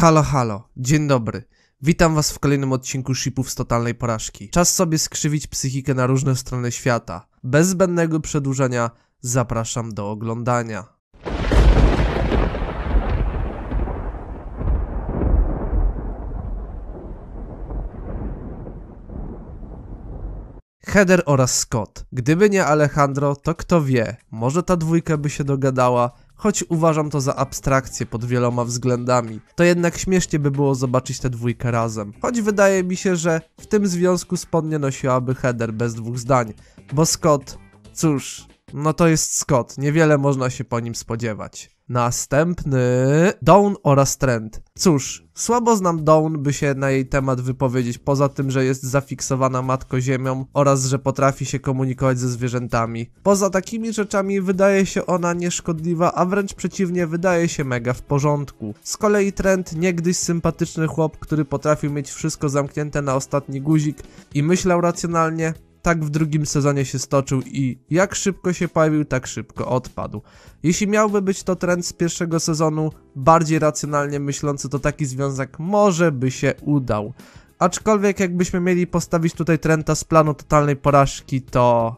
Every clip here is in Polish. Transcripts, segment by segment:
Halo, halo, dzień dobry. Witam was w kolejnym odcinku Shipów z totalnej porażki. Czas sobie skrzywić psychikę na różne strony świata. Bez zbędnego przedłużenia zapraszam do oglądania. Heather oraz Scott. Gdyby nie Alejandro, to kto wie, może ta dwójka by się dogadała, choć uważam to za abstrakcję pod wieloma względami. To jednak śmiesznie by było zobaczyć tę dwójkę razem. Choć wydaje mi się, że w tym związku spodnie nosiłaby Heather bez dwóch zdań, bo Scott, cóż, no to jest Scott, niewiele można się po nim spodziewać. Następny Dawn oraz Trent. Cóż, słabo znam Dawn, by się na jej temat wypowiedzieć, poza tym, że jest zafiksowana matko ziemią oraz że potrafi się komunikować ze zwierzętami. Poza takimi rzeczami wydaje się ona nieszkodliwa, a wręcz przeciwnie, wydaje się mega w porządku. Z kolei Trent, niegdyś sympatyczny chłop, który potrafił mieć wszystko zamknięte na ostatni guzik i myślał racjonalnie, tak w drugim sezonie się stoczył i jak szybko się pojawił, tak szybko odpadł. Jeśli miałby być to trend z pierwszego sezonu, bardziej racjonalnie myślący, to taki związek może by się udał. Aczkolwiek jakbyśmy mieli postawić tutaj trenda z planu totalnej porażki, to...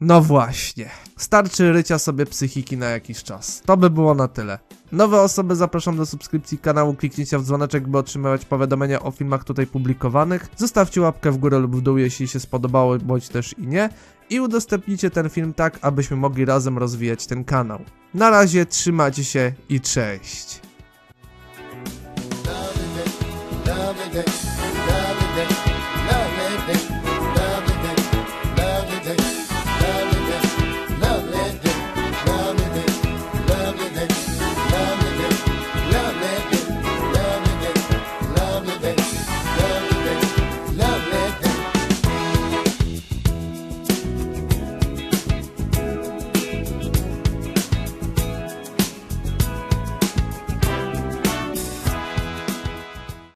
No właśnie. Starczy rycia sobie psychiki na jakiś czas. To by było na tyle. Nowe osoby zapraszam do subskrypcji kanału, kliknięcia w dzwoneczek, by otrzymywać powiadomienia o filmach tutaj publikowanych. Zostawcie łapkę w górę lub w dół, jeśli się spodobało, bądź też i nie. I udostępnijcie ten film tak, abyśmy mogli razem rozwijać ten kanał. Na razie, trzymajcie się i cześć. Love it, love it, love it.